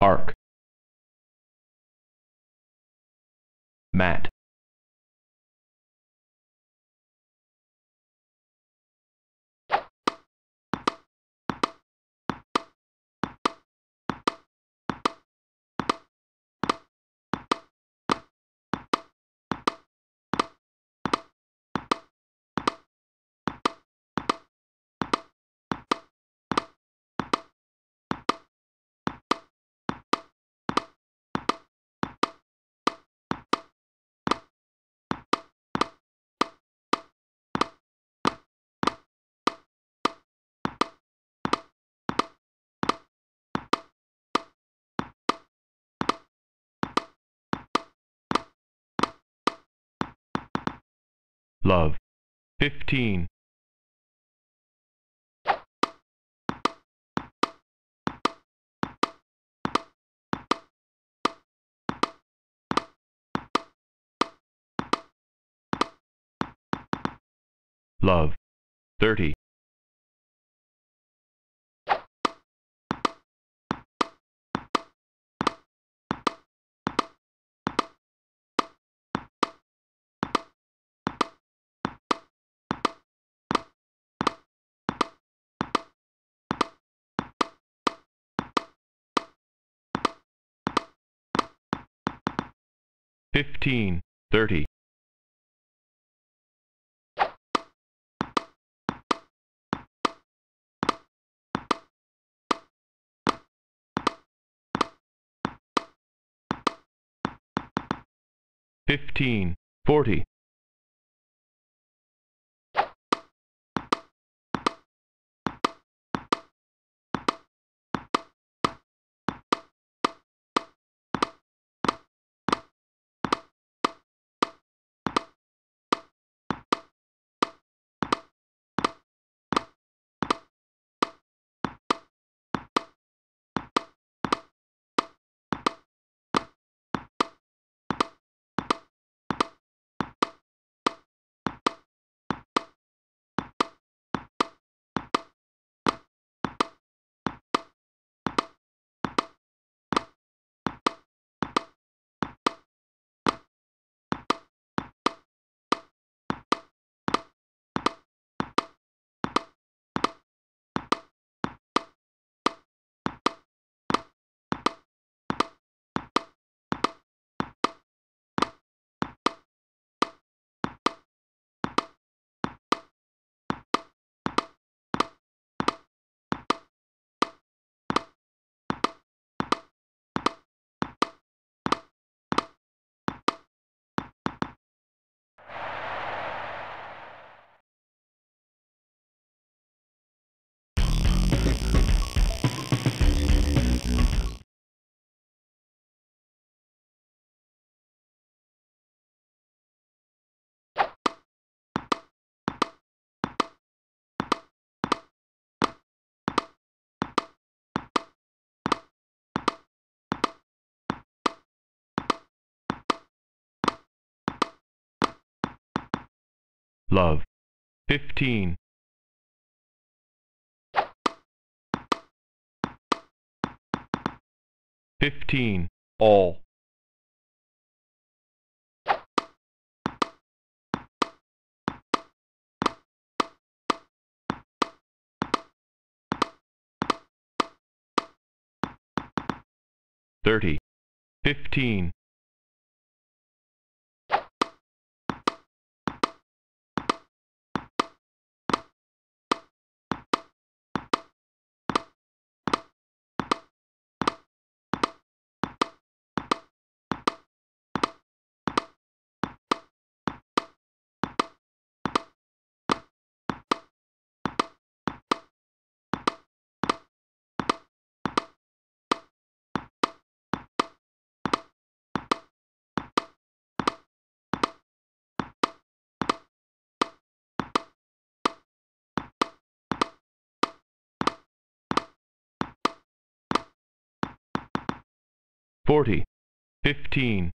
Ark Matt love. Fifteen. Love. Thirty fifteen thirty. Fifteen forty love. 15. Fifteen, all. Thirty. Fifteen forty fifteen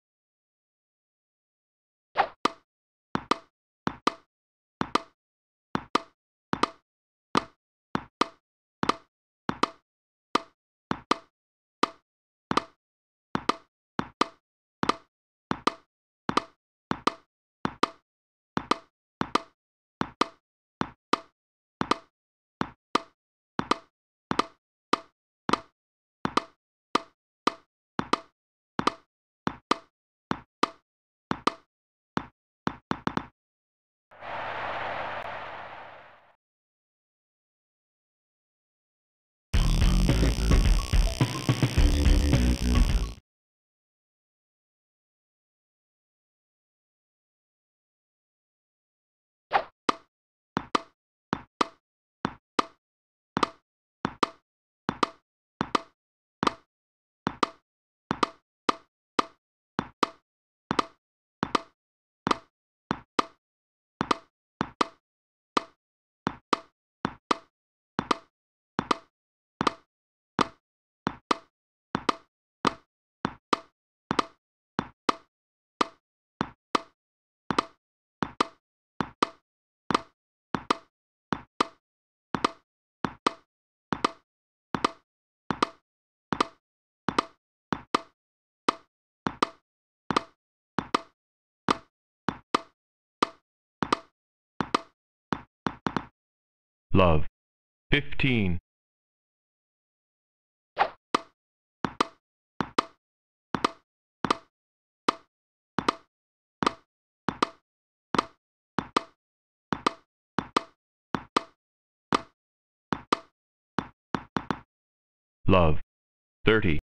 love. Fifteen. Love. Thirty.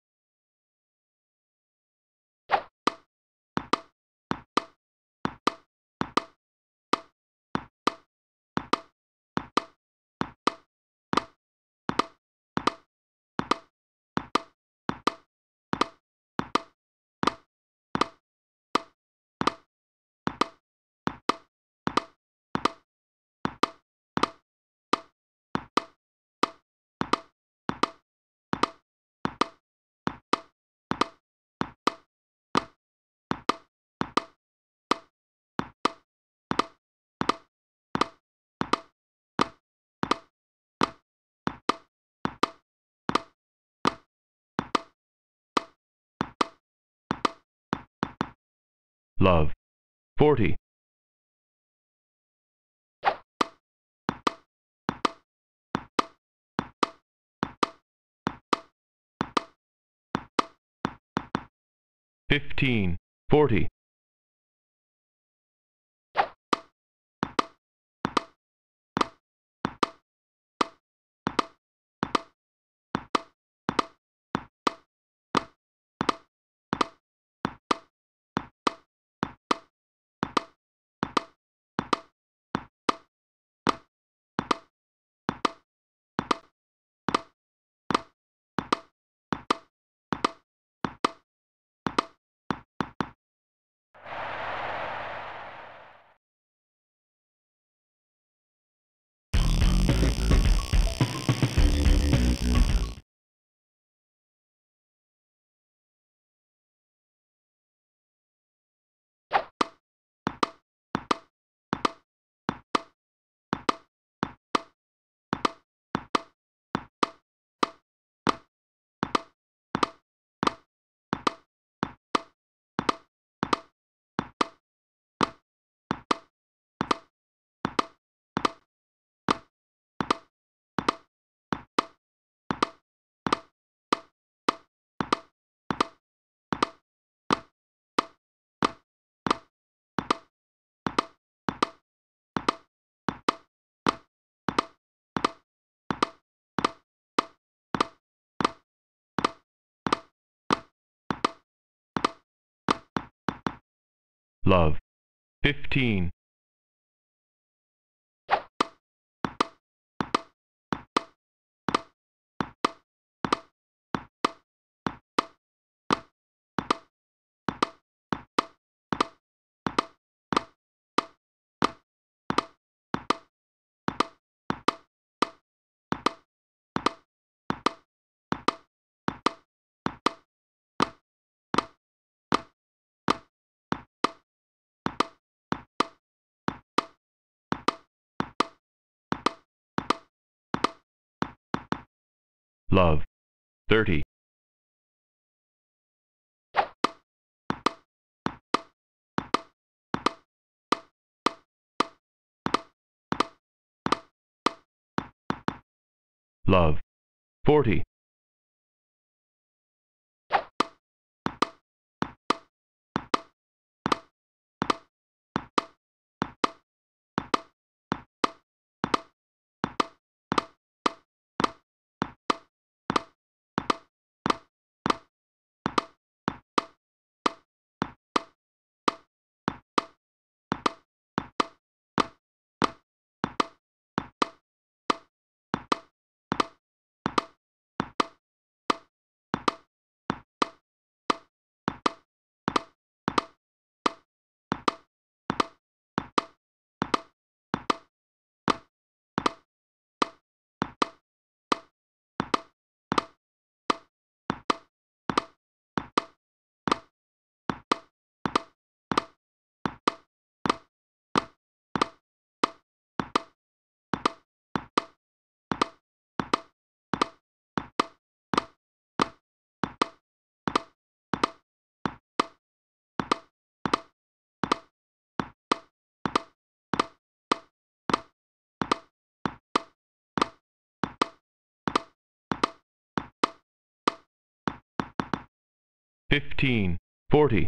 Love. Forty. Fifteen. Forty. Love. Fifteen. Love. Thirty. Love. Forty. Fifteen, forty.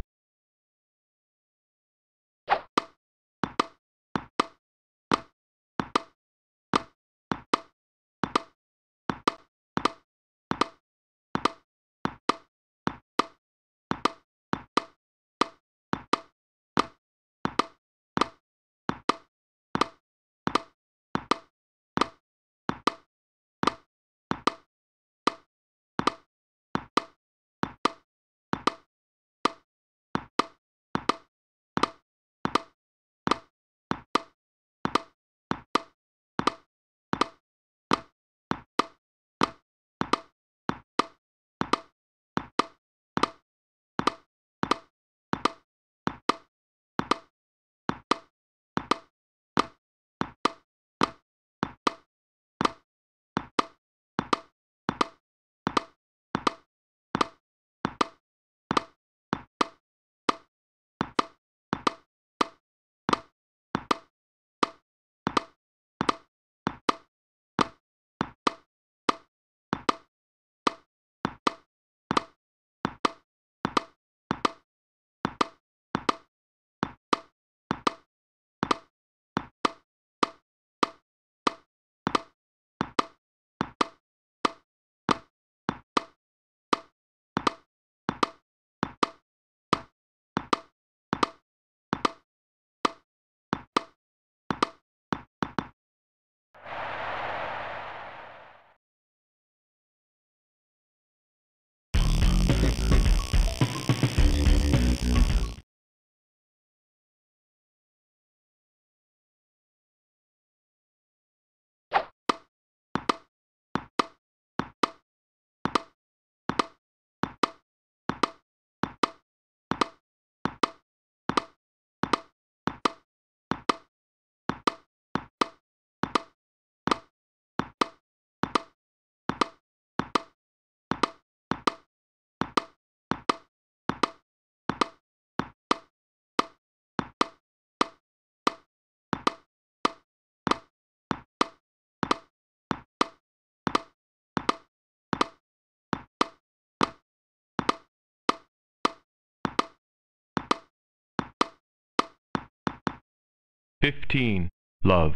Fifteen, love.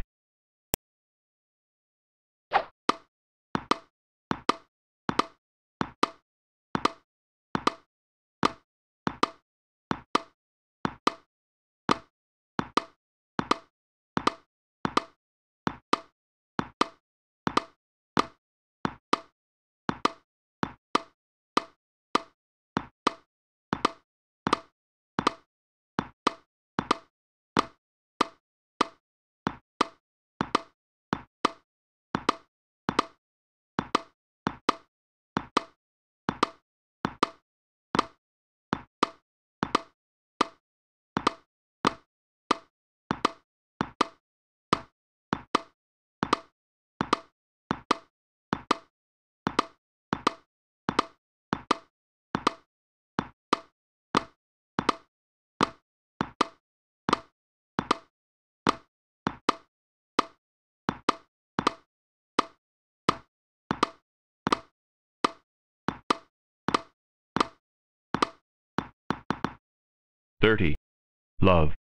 Thirty, love.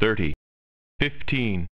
Thirty, fifteen,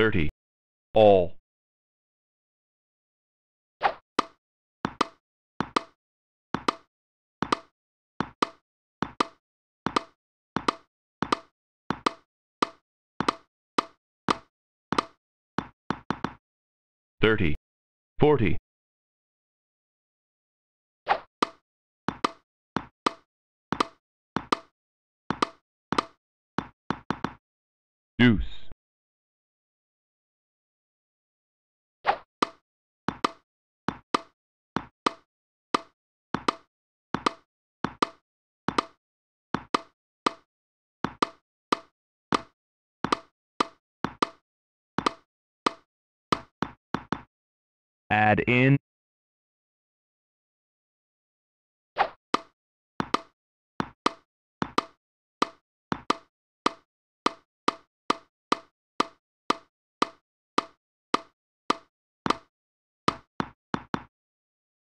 thirty, all, thirty, forty, deuce, add in,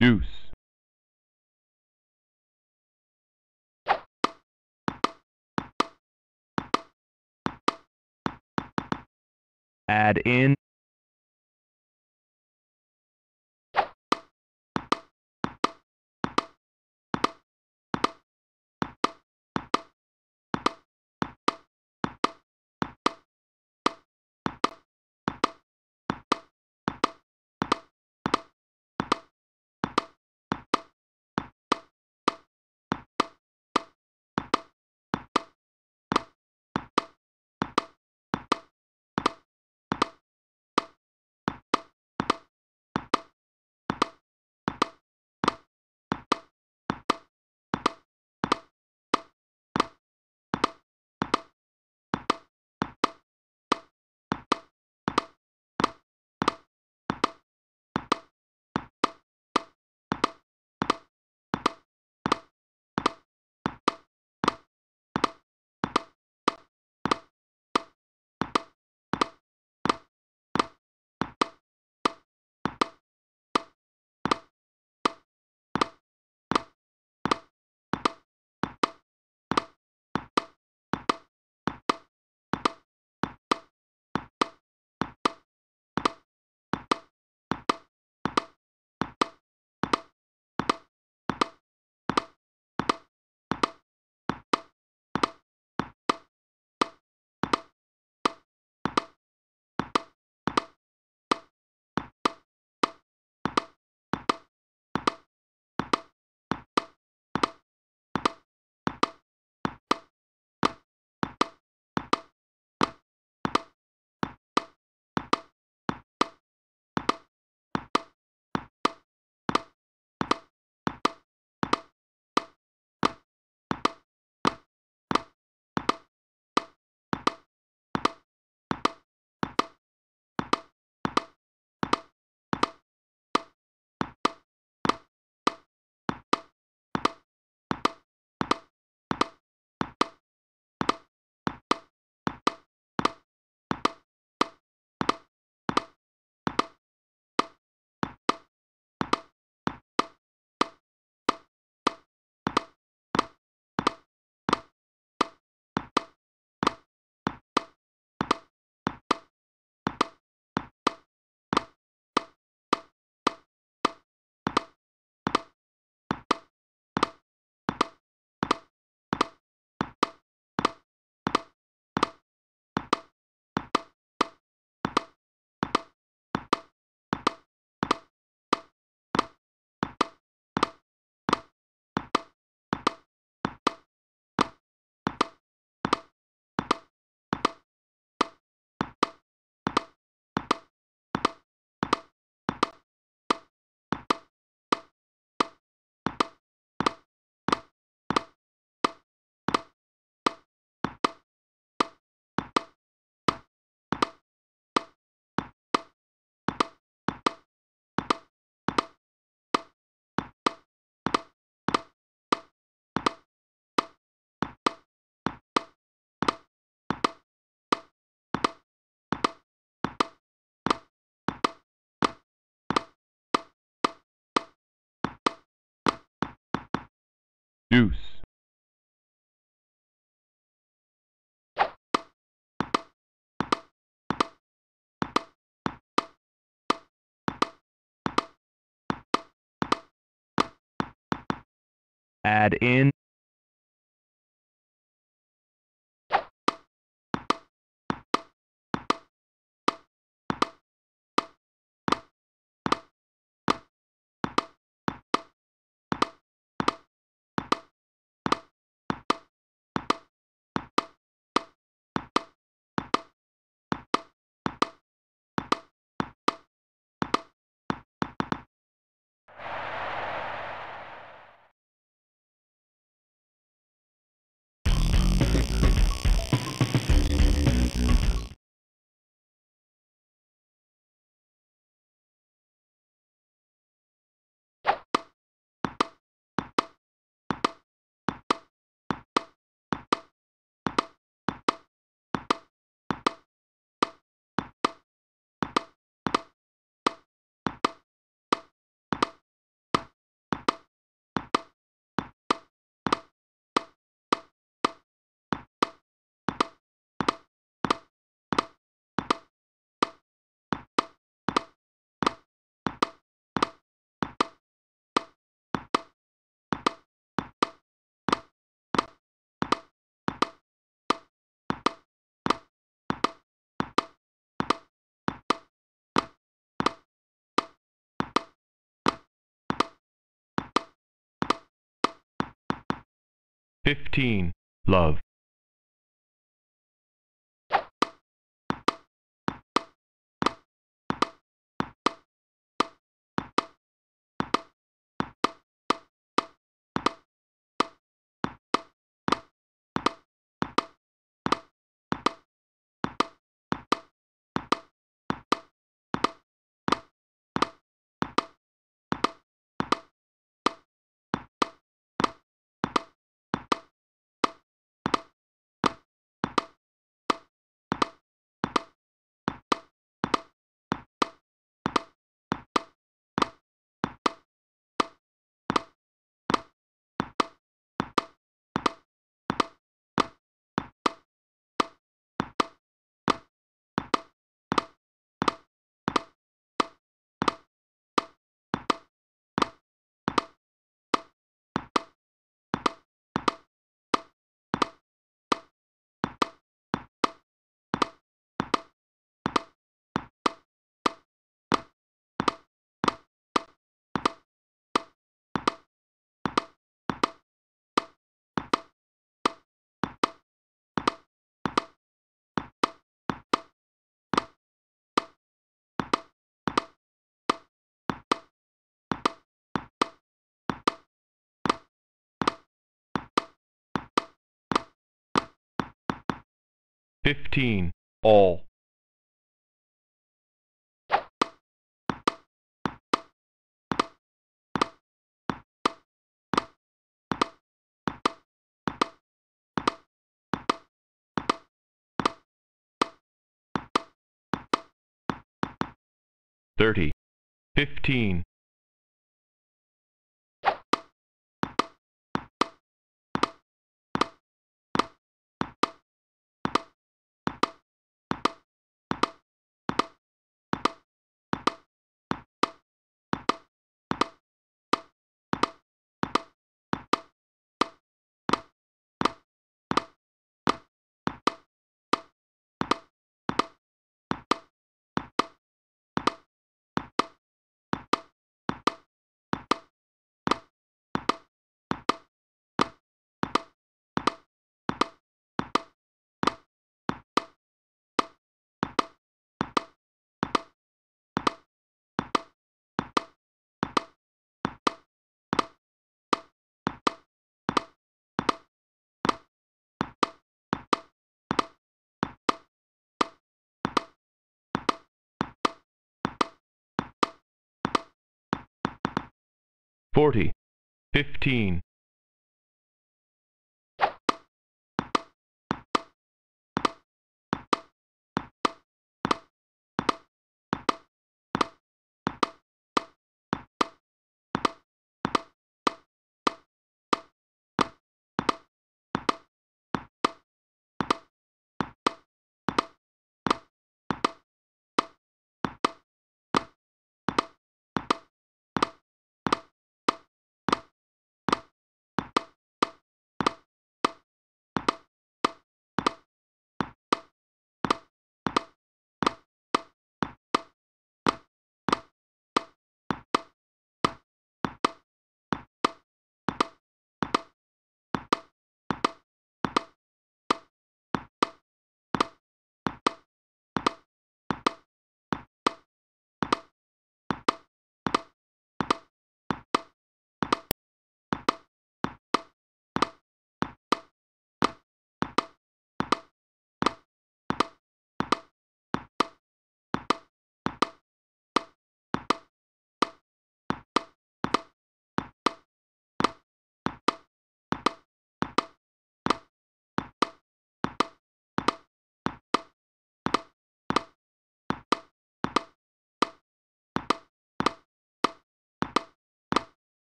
deuce, add in, Deuce. Add in fifteen, love, fifteen, all, thirty, fifteen, forty, fifteen,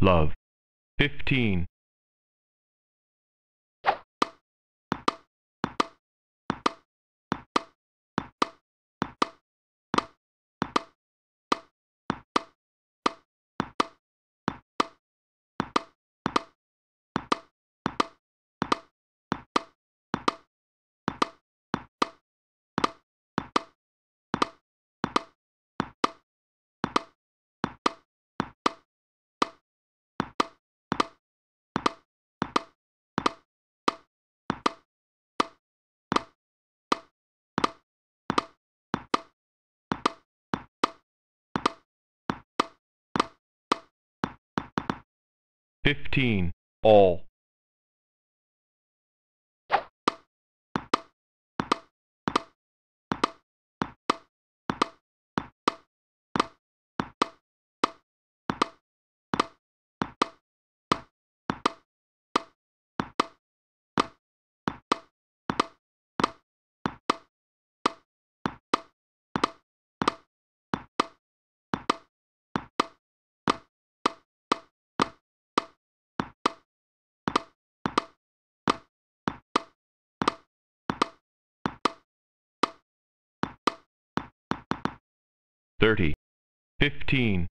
love. Fifteen. Fifteen. All. Thirty. Fifteen.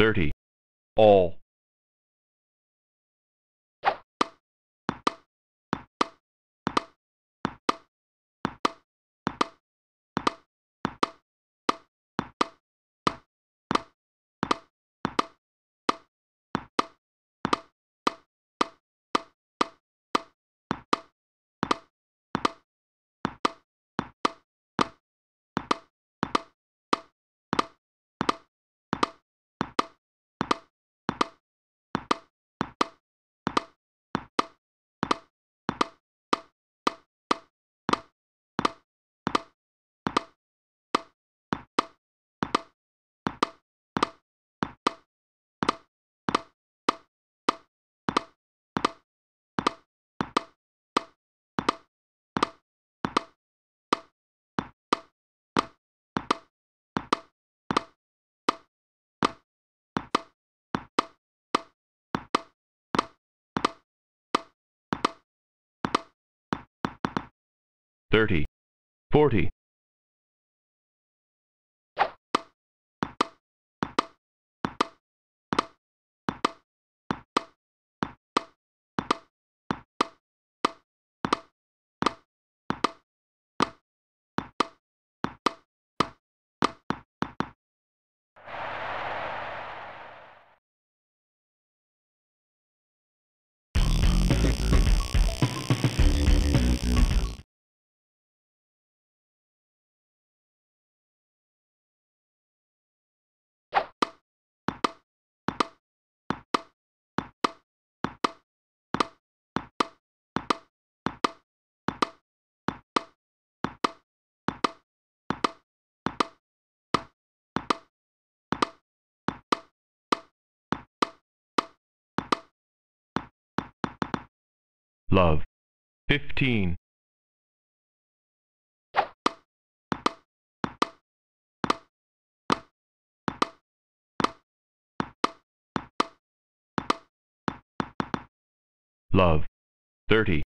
Thirty. All. Thirty. Forty. Love. Fifteen. Love. Thirty.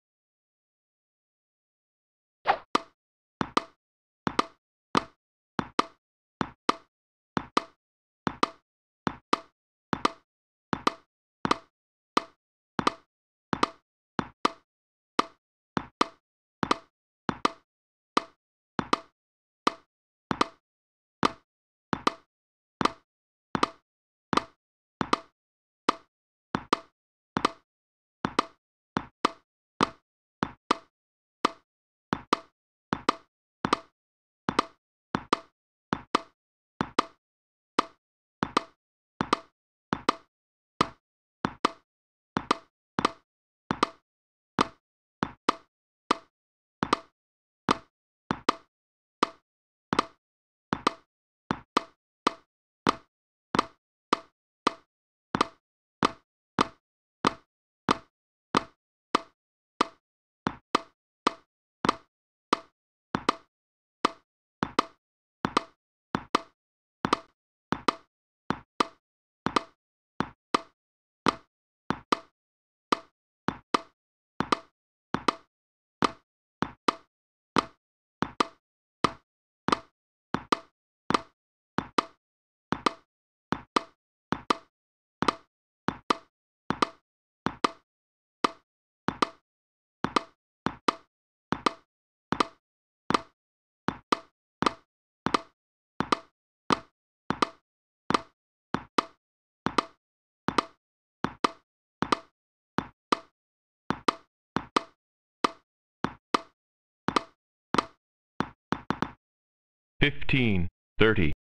Fifteen, thirty.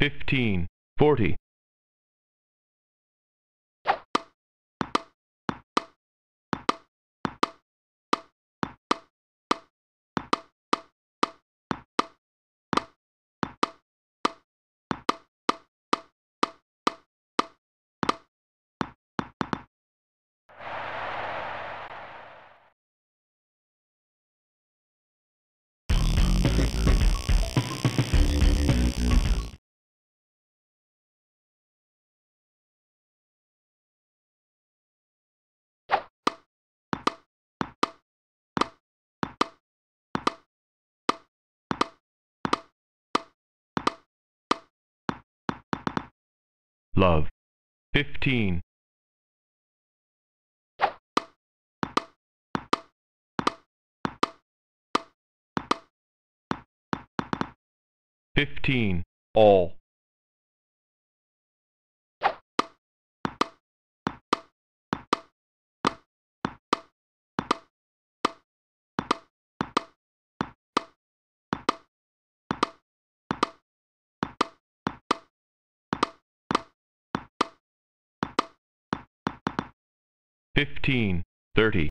Fifteen, forty. Love, fifteen. Fifteen, all. Fifteen, thirty.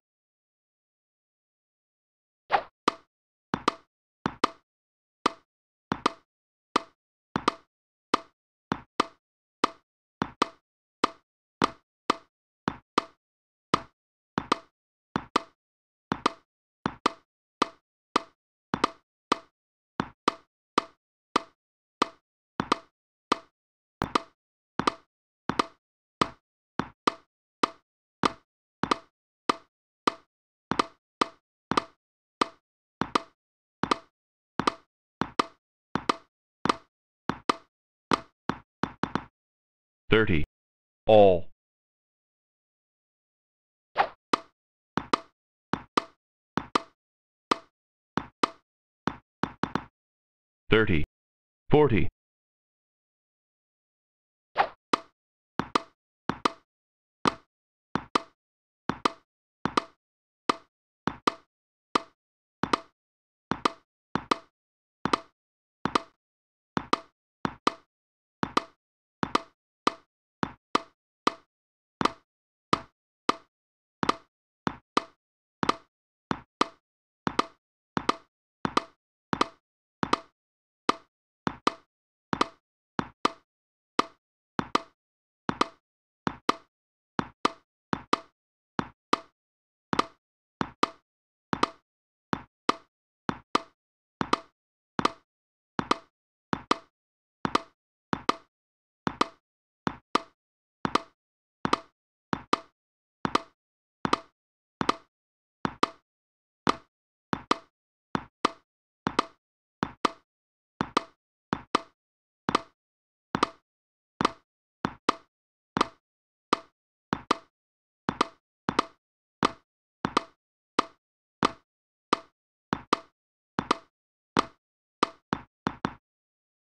Thirty, all. Thirty, forty.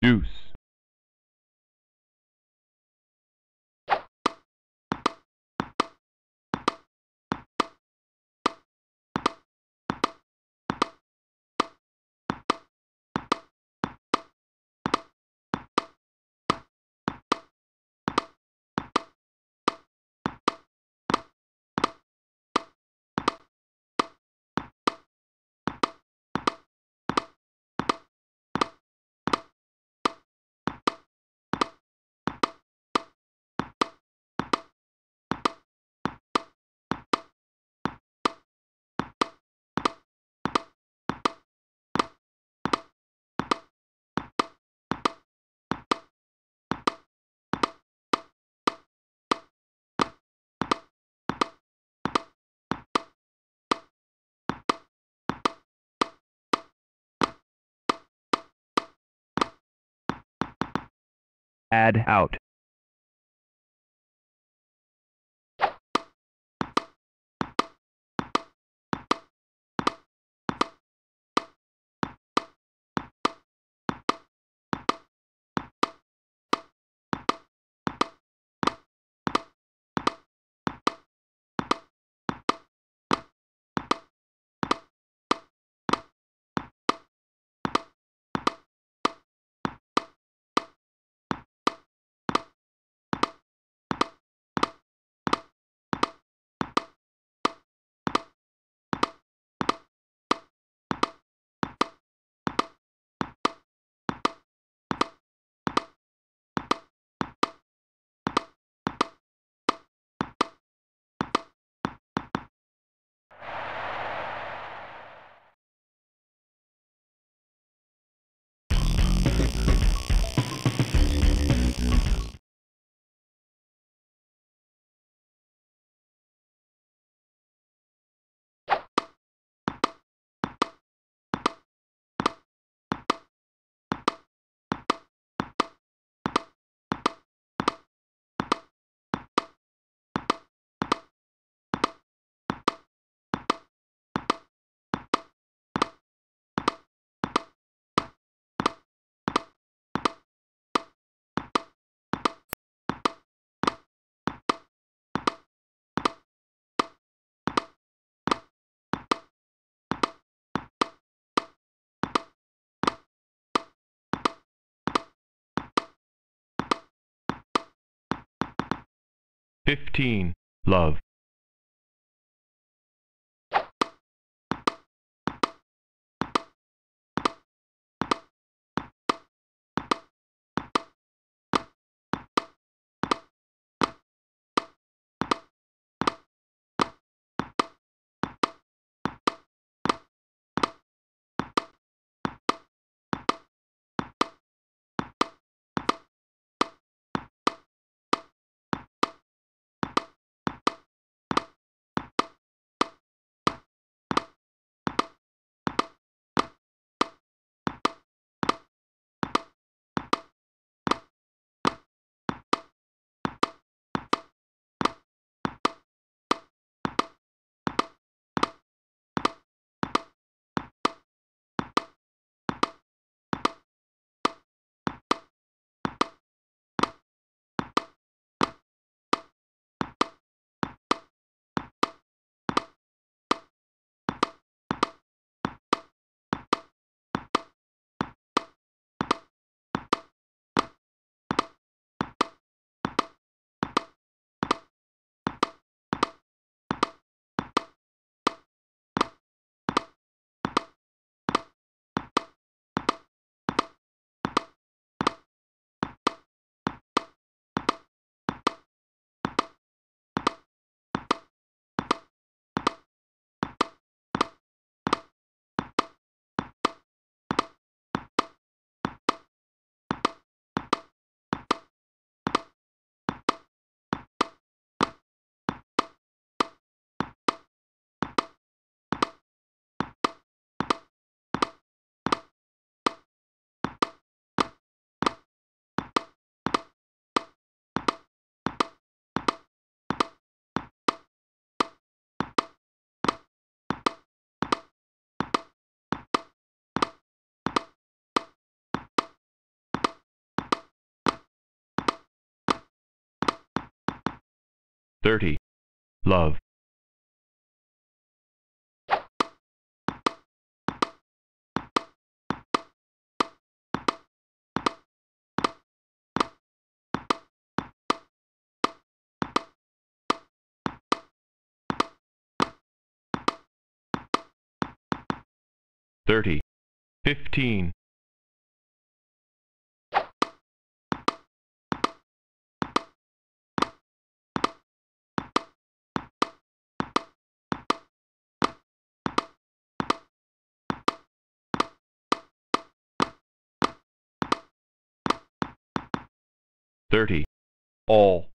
Deuce. Add out. Fifteen. Love. Thirty. Love. Thirty. Fifteen. Thirty. All.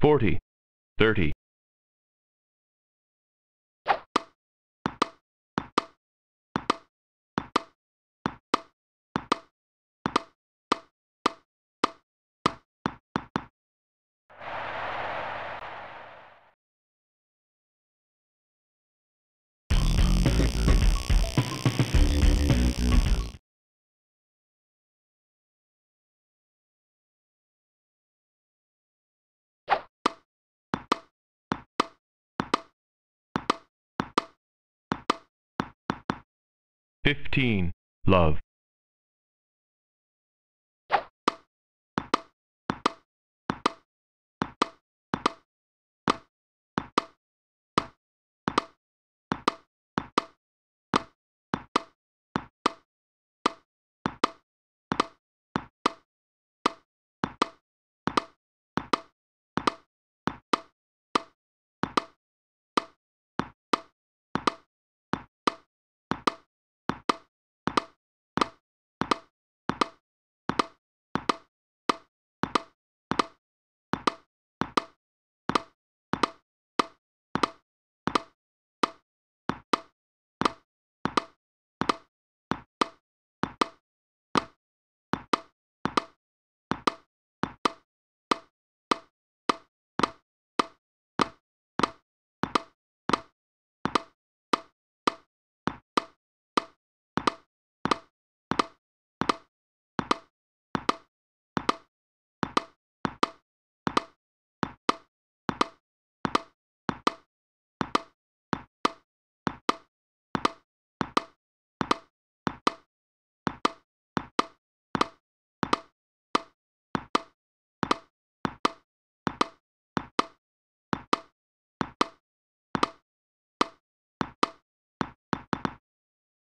Forty. Thirty. Fifteen. Love.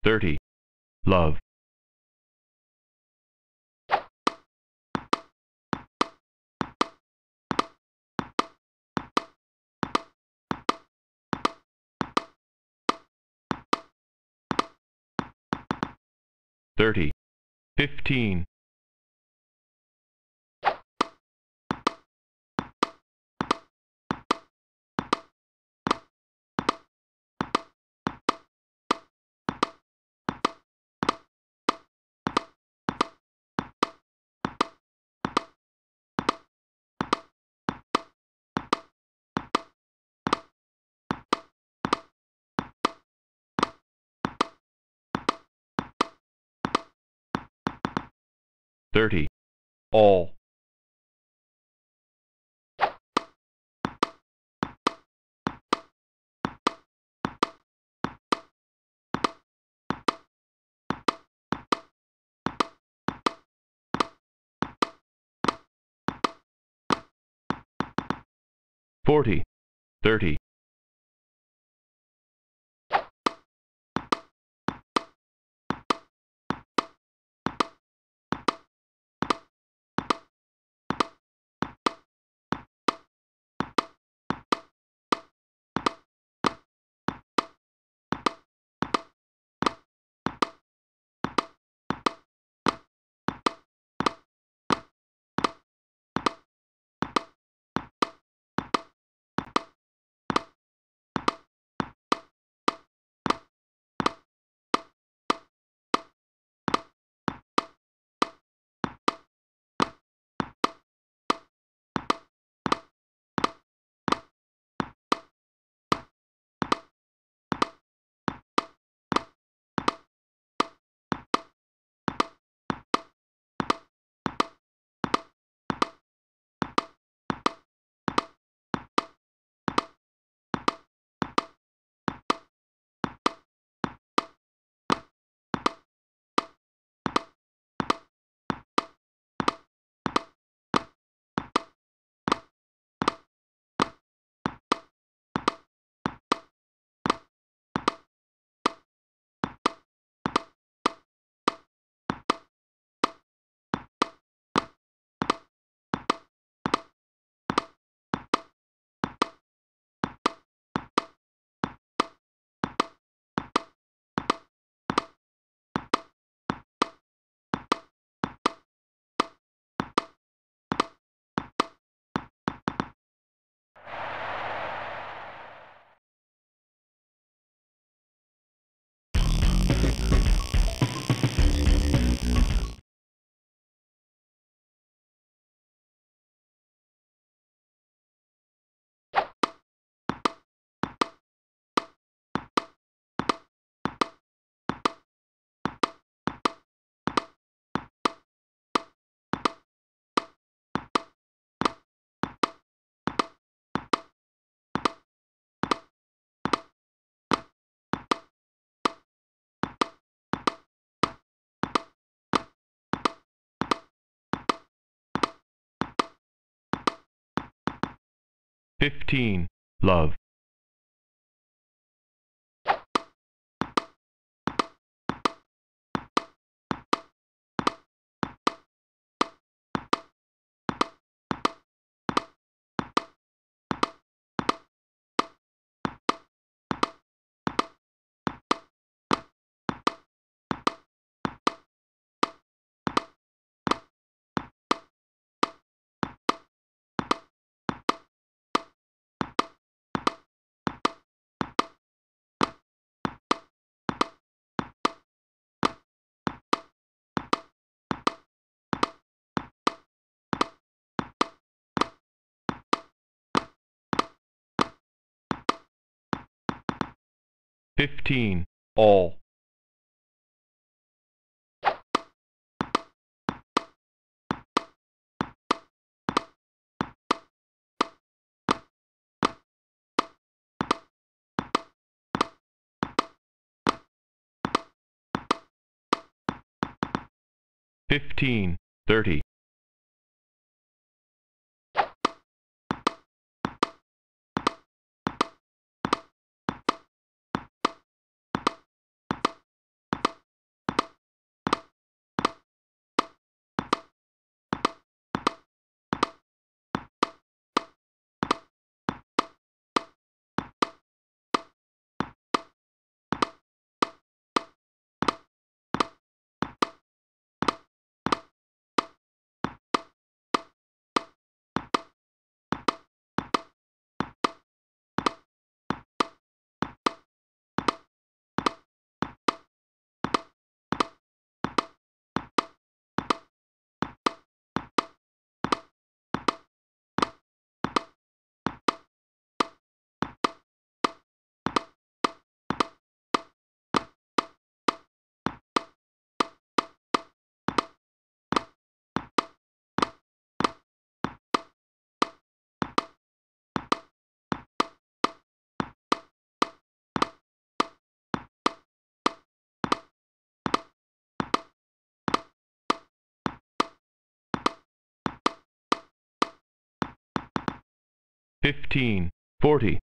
Thirty. Love. Thirty. Fifteen. Thirty. All. Forty. Thirty. Fifteen. Love. Fifteen. All. Fifteen. Thirty. Fifteen, forty.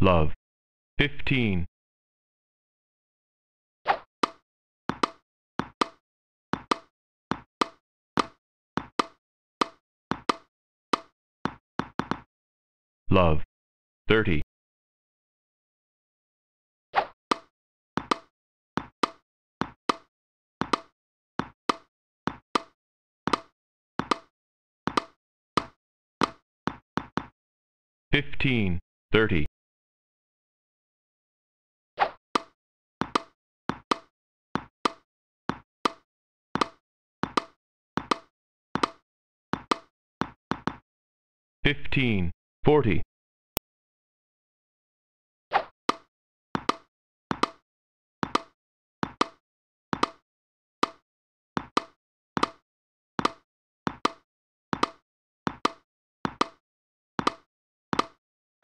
Love. Fifteen. Love. Thirty. Fifteen, thirty. Fifteen, forty.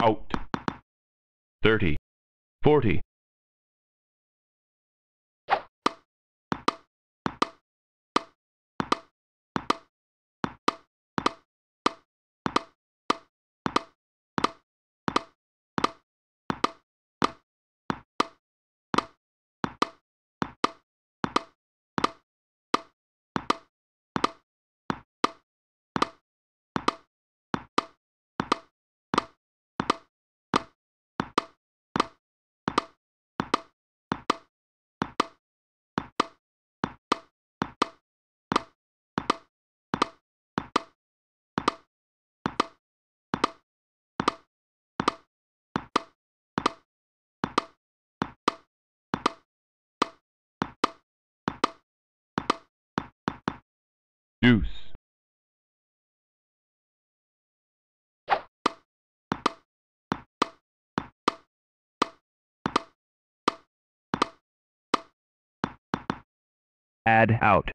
Out. Thirty, forty. Deuce. Ad out.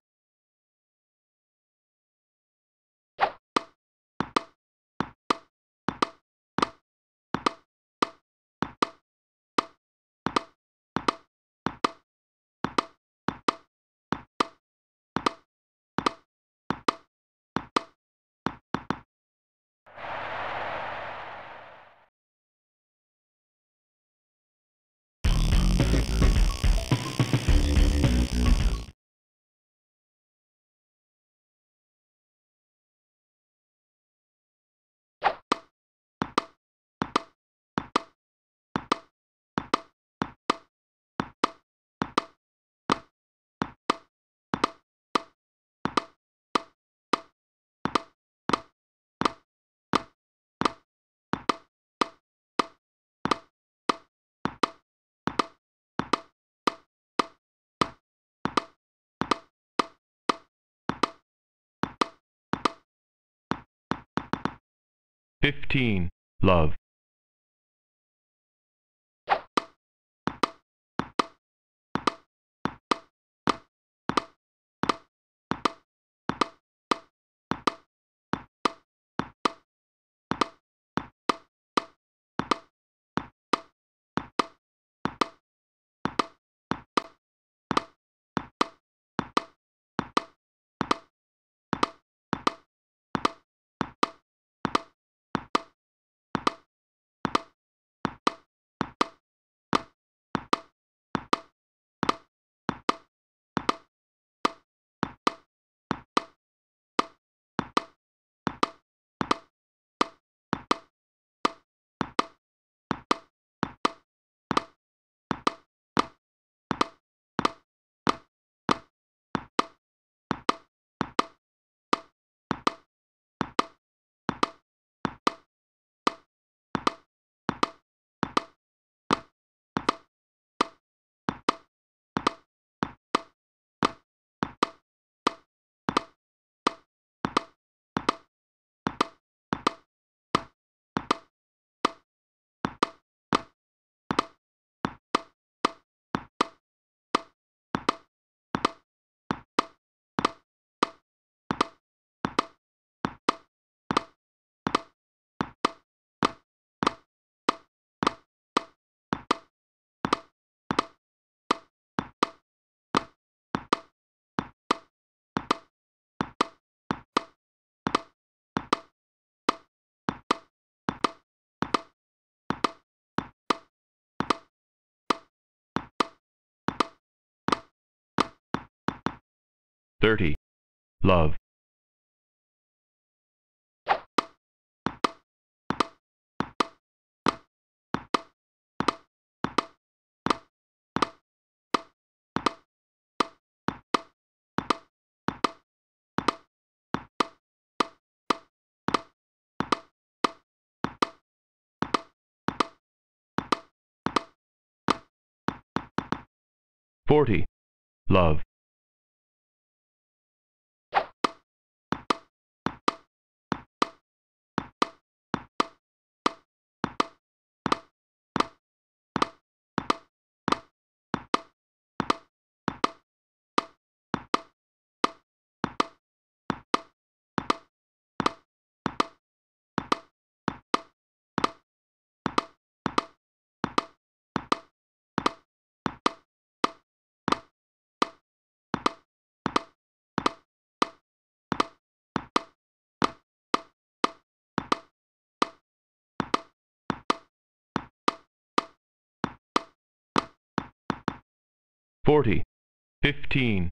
Fifteen, love. Thirty, love, forty, love, forty, fifteen,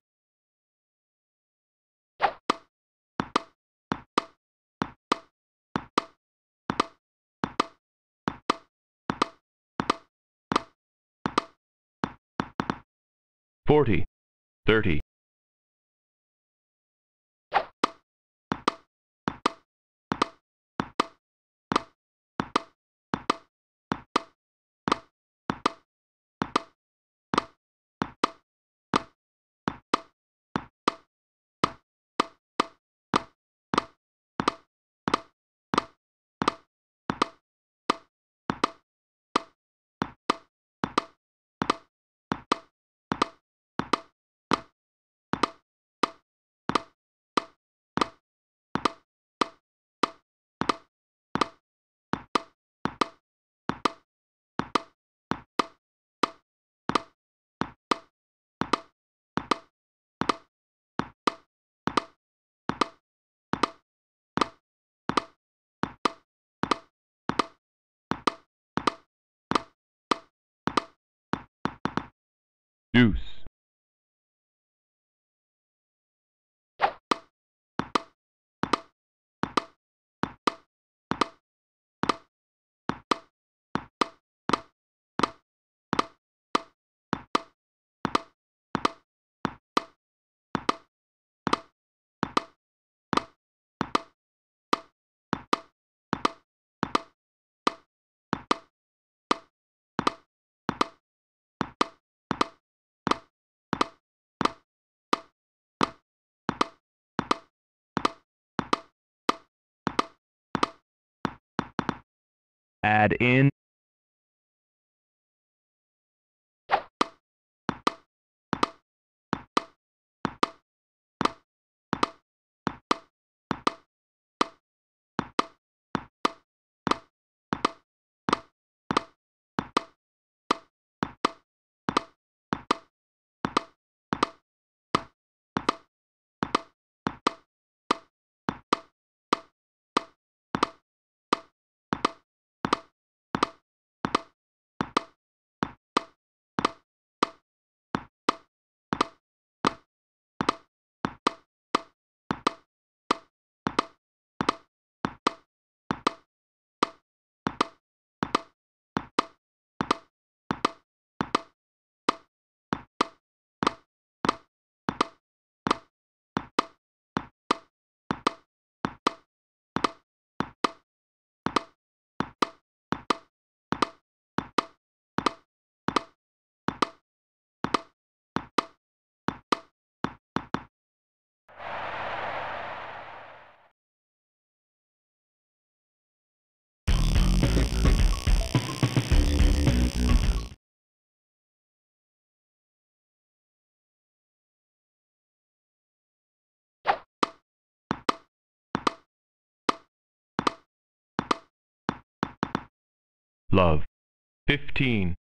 forty, thirty, deuce, ad in, love, fifteen,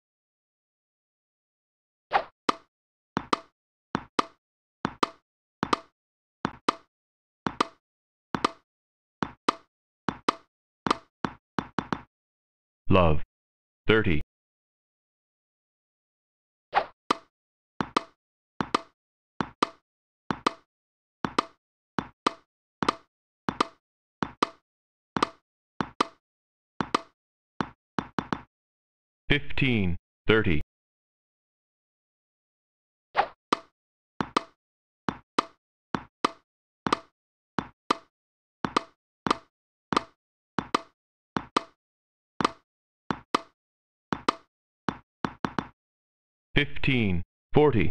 love, thirty, fifteen, thirty. Fifteen, forty.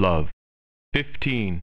Love. Fifteen.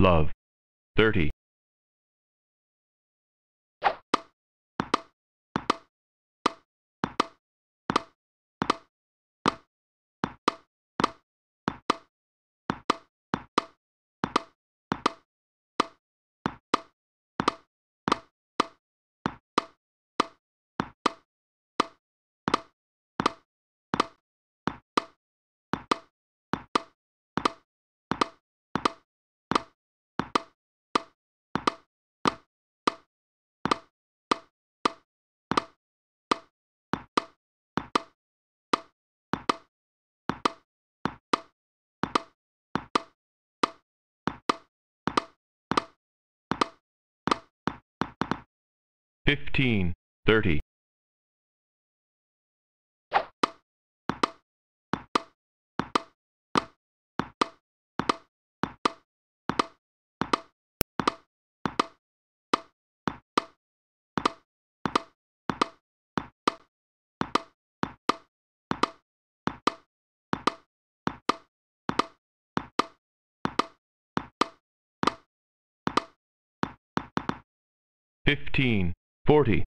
Love. Thirty. Fifteen, thirty. Fifteen, forty.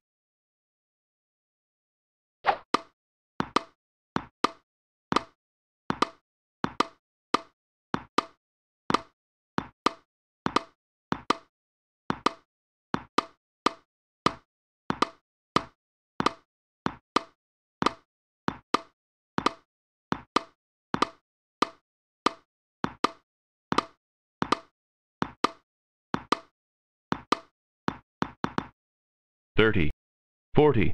Thirty, forty,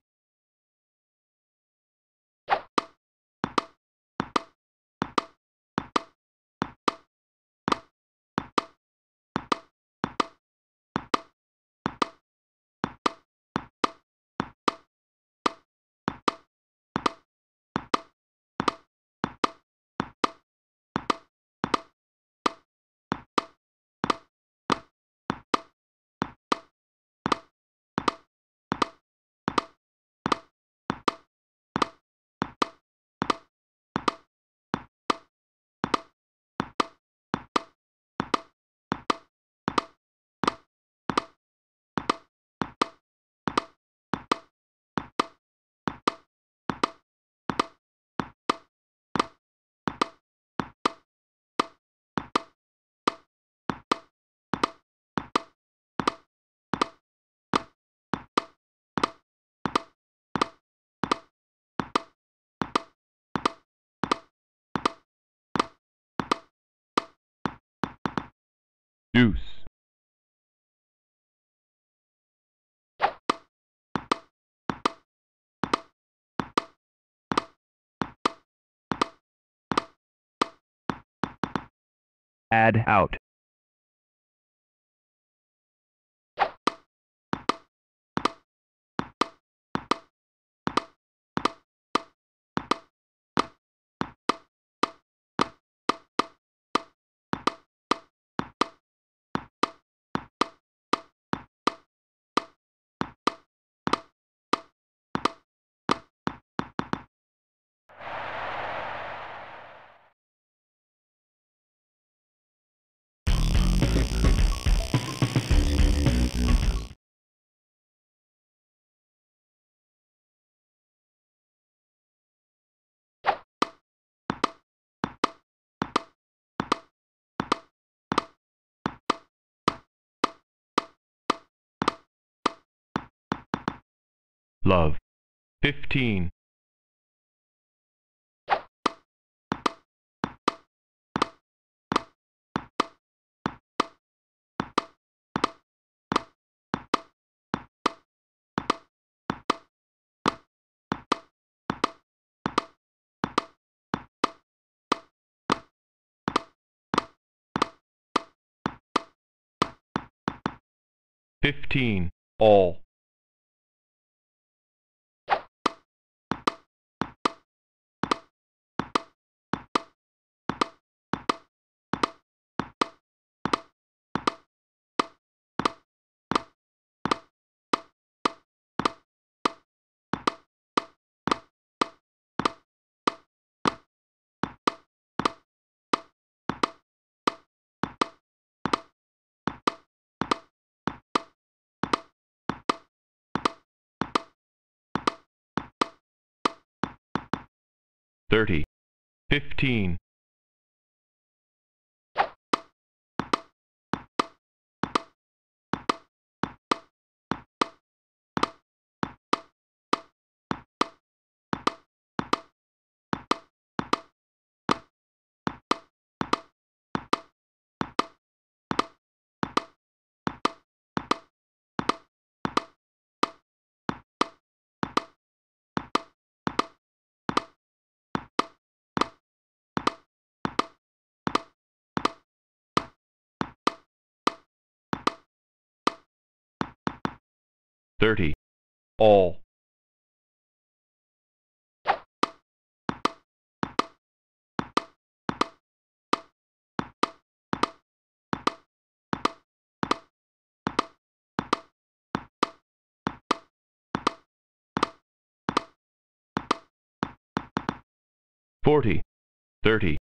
deuce, ad out, love, 15. Fifteen. All, thirty, fifteen, thirty, all, forty, thirty,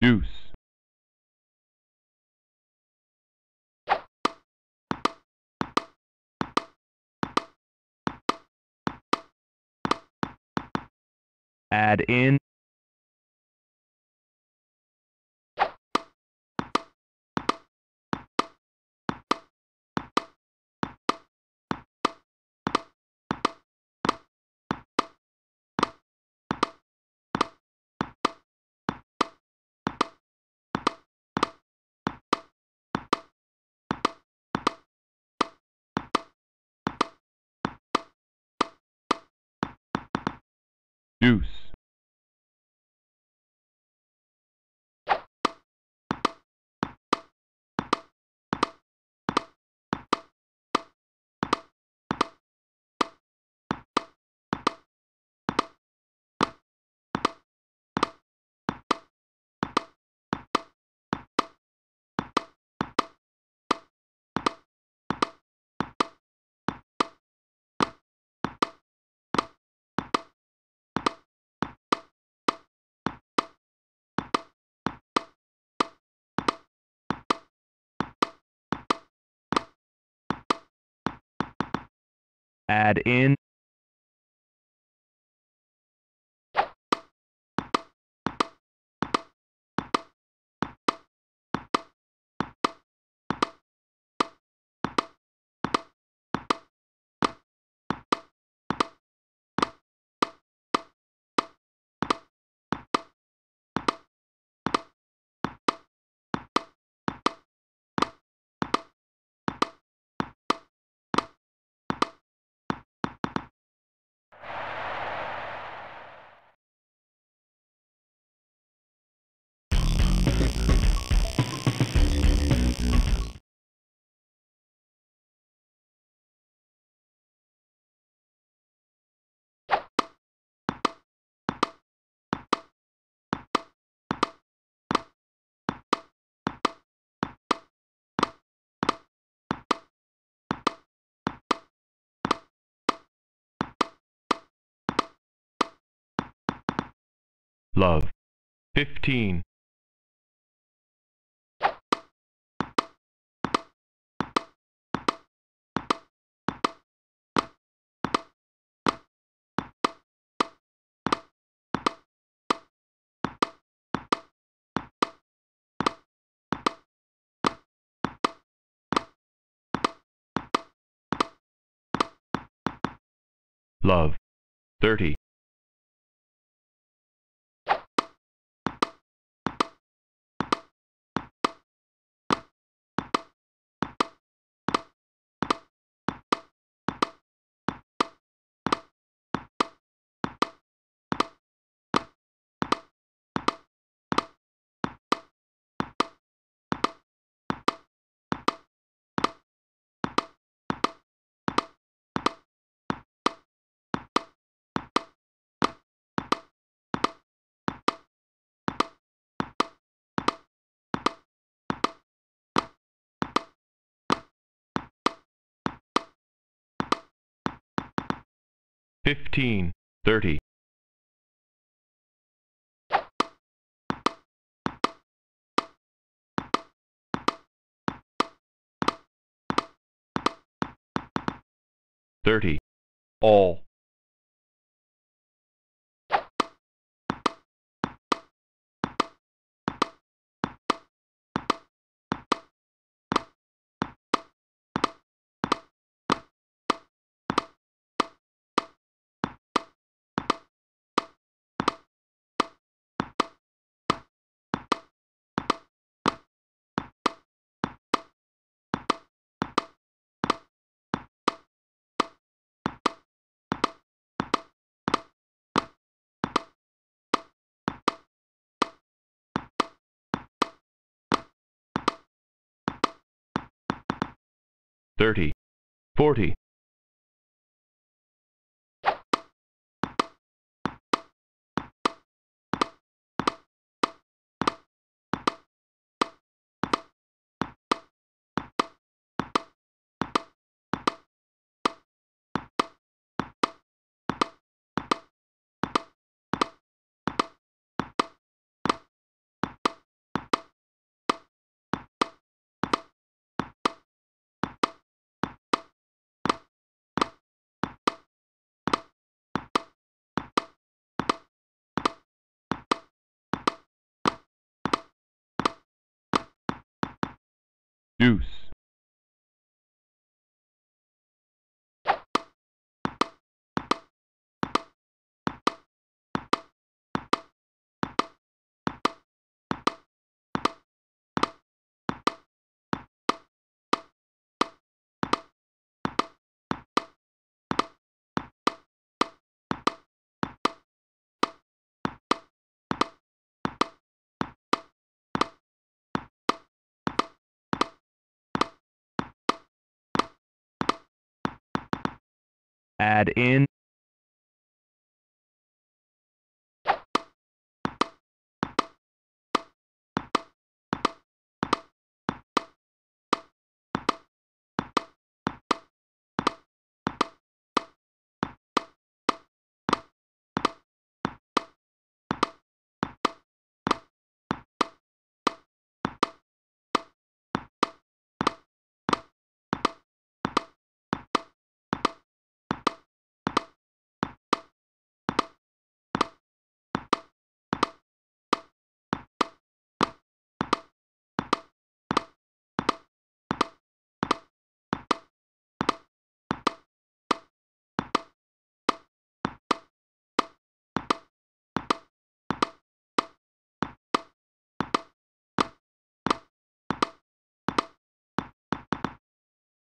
deuce, Ad in. Deuce, Ad in. Love, fifteen, love, thirty, fifteen, thirty, thirty, all, thirty, forty, deuce, ad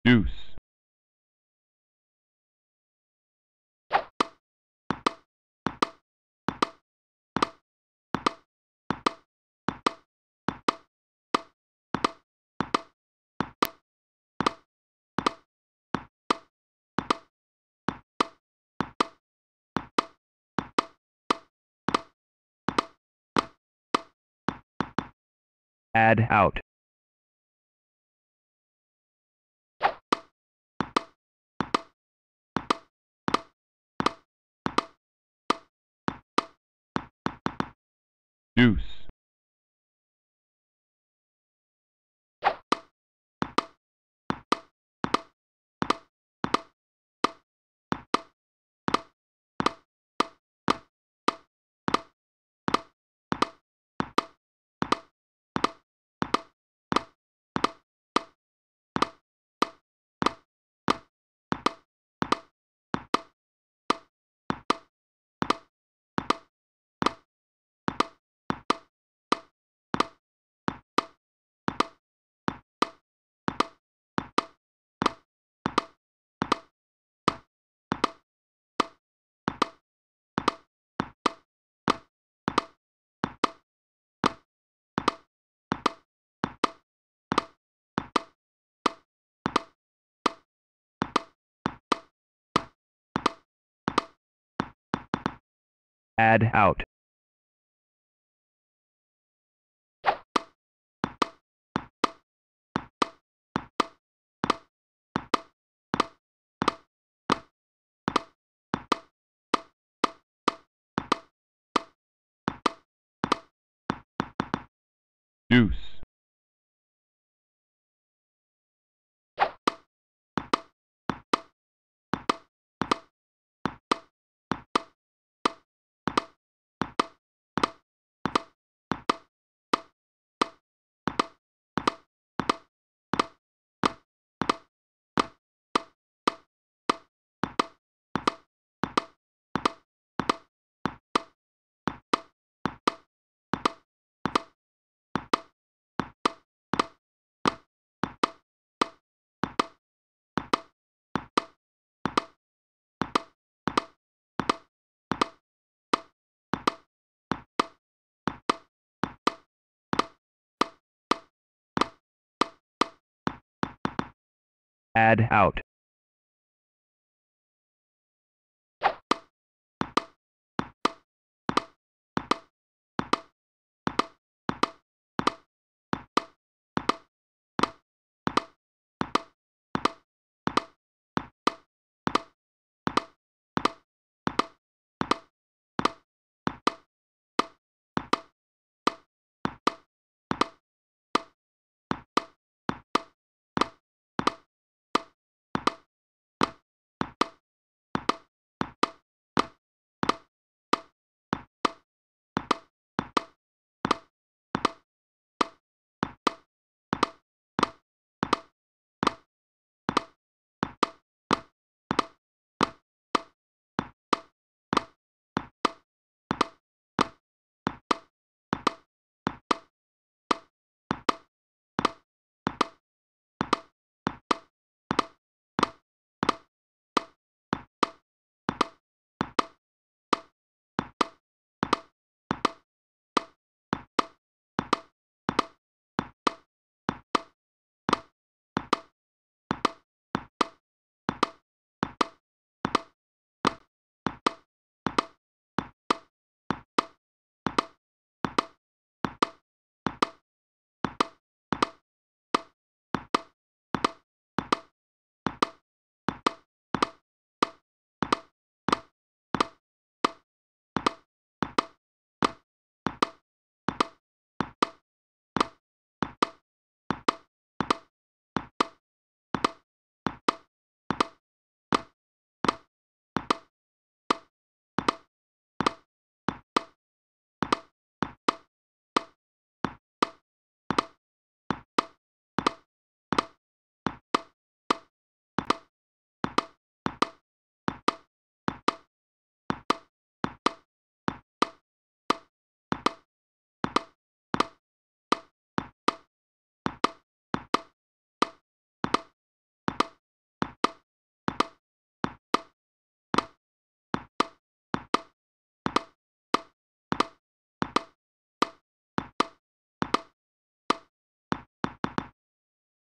deuce, ad out, deuce, out, deuce, ad out,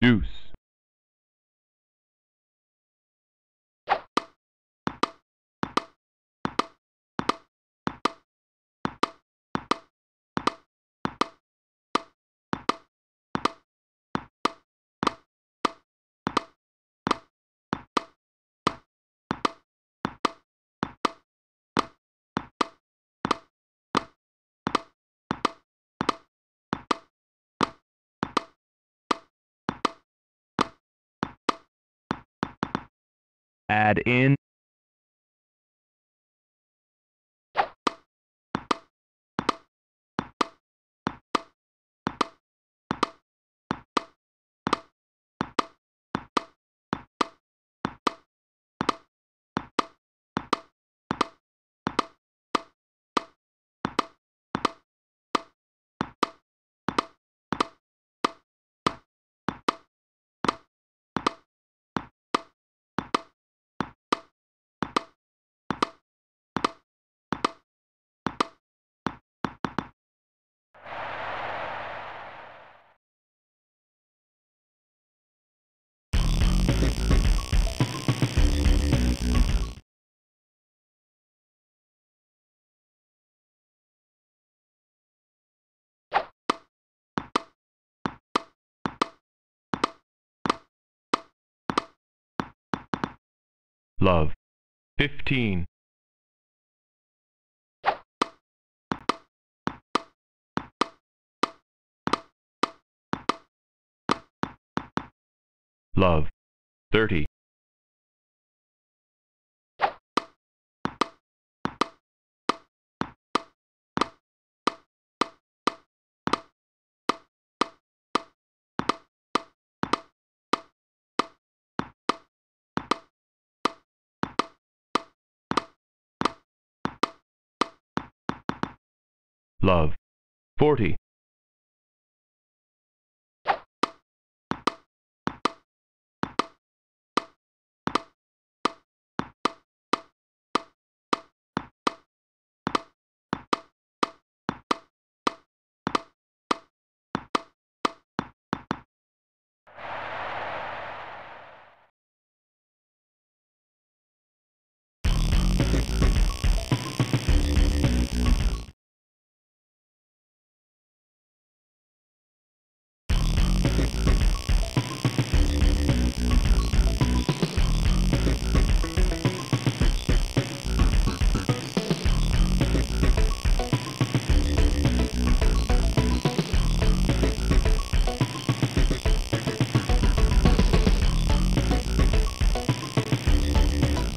deuce, ad in, love, fifteen, love, thirty, love, forty,